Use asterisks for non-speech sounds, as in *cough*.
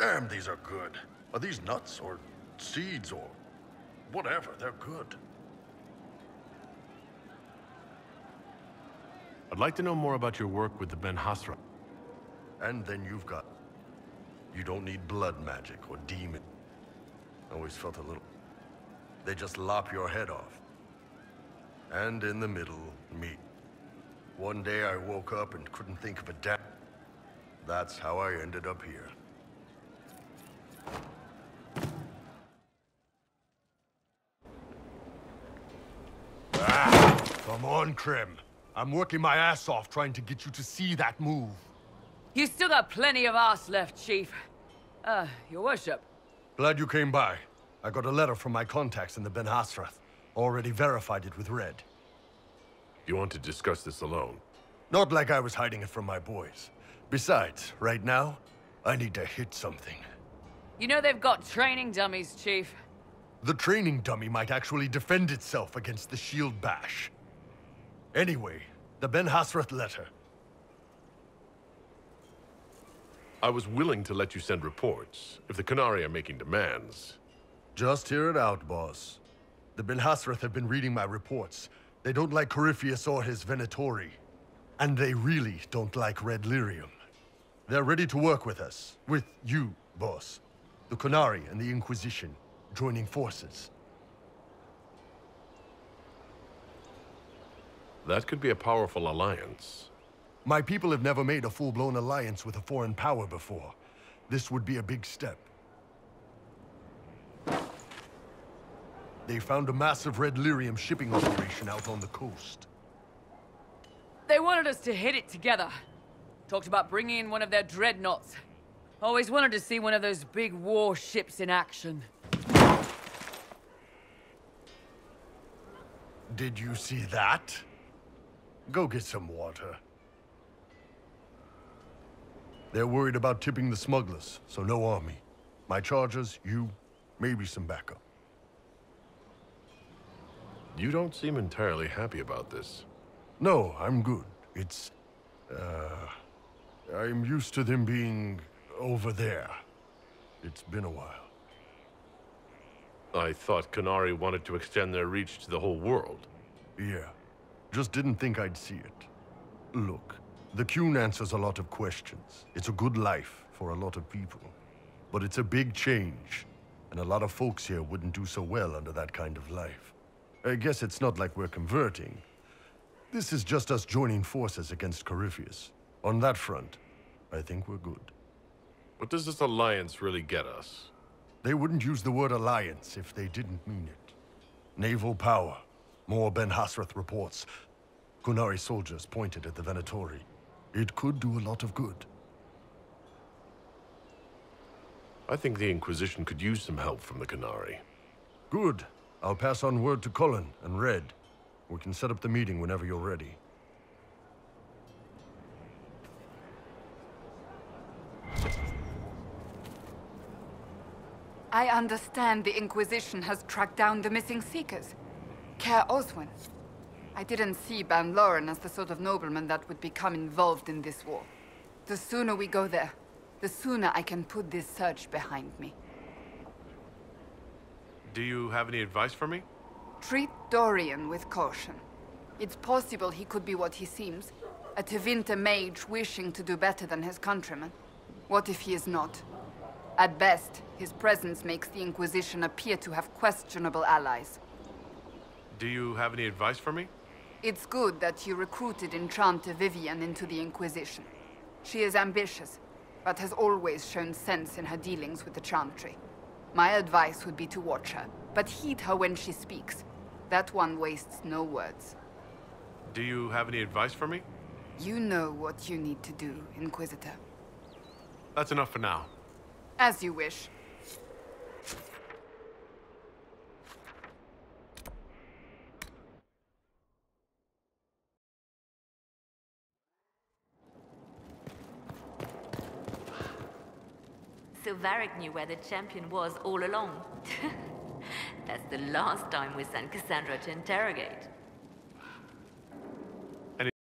Damn, these are good. Are these nuts or seeds or whatever? They're good. I'd like to know more about your work with the Ben-Hassrath. And then you've got... You don't need blood magic or demon. I Always felt a little... They just lop your head off. And in the middle, me. One day I woke up and couldn't think of a damn... That's how I ended up here. Ah, come on, Krem. I'm working my ass off trying to get you to see that move. You still got plenty of ass left, Chief. Uh, your worship. Glad you came by. I got a letter from my contacts in the Ben-Hassrath. Already verified it with Red. You want to discuss this alone? Not like I was hiding it from my boys. Besides, right now, I need to hit something. You know they've got training dummies, Chief. The training dummy might actually defend itself against the shield bash. Anyway, the Ben-Hassrath letter. I was willing to let you send reports, if the Qunari are making demands. Just hear it out, boss. The Ben-Hassrath have been reading my reports. They don't like Corypheus or his Venatori. And they really don't like Red Lyrium. They're ready to work with us. With you, boss. The Qunari and the Inquisition, joining forces. That could be a powerful alliance. My people have never made a full-blown alliance with a foreign power before. This would be a big step. They found a massive Red Lyrium shipping operation out on the coast. They wanted us to hit it together. Talked about bringing in one of their dreadnoughts. Always wanted to see one of those big warships in action. Did you see that? Go get some water. They're worried about tipping the smugglers, so no army. My Chargers, you, maybe some backup. You don't seem entirely happy about this. No, I'm good. It's... Uh... I'm used to them being... over there. It's been a while. I thought Qunari wanted to extend their reach to the whole world. Yeah. Just didn't think I'd see it. Look, the Qun answers a lot of questions. It's a good life for a lot of people. But it's a big change, and a lot of folks here wouldn't do so well under that kind of life. I guess it's not like we're converting. This is just us joining forces against Corypheus. On that front, I think we're good. What does this alliance really get us? They wouldn't use the word alliance if they didn't mean it. Naval power. More Ben-Hassrath reports. Qunari soldiers pointed at the Venatori. It could do a lot of good. I think the Inquisition could use some help from the Qunari. Good. I'll pass on word to Cullen and Red. We can set up the meeting whenever you're ready. I understand the Inquisition has tracked down the missing Seekers. Caer Oswin. I didn't see Bann Loren as the sort of nobleman that would become involved in this war. The sooner we go there, the sooner I can put this search behind me. Do you have any advice for me? Treat Dorian with caution. It's possible he could be what he seems. A Tevinter mage wishing to do better than his countrymen. What if he is not? At best, his presence makes the Inquisition appear to have questionable allies. Do you have any advice for me? It's good that you recruited Enchanter Vivienne into the Inquisition. She is ambitious, but has always shown sense in her dealings with the Chantry. My advice would be to watch her, but heed her when she speaks. That one wastes no words. Do you have any advice for me? You know what you need to do, Inquisitor. That's enough for now. As you wish. So knew where the champion was all along. *laughs* That's the last time we sent Cassandra to interrogate.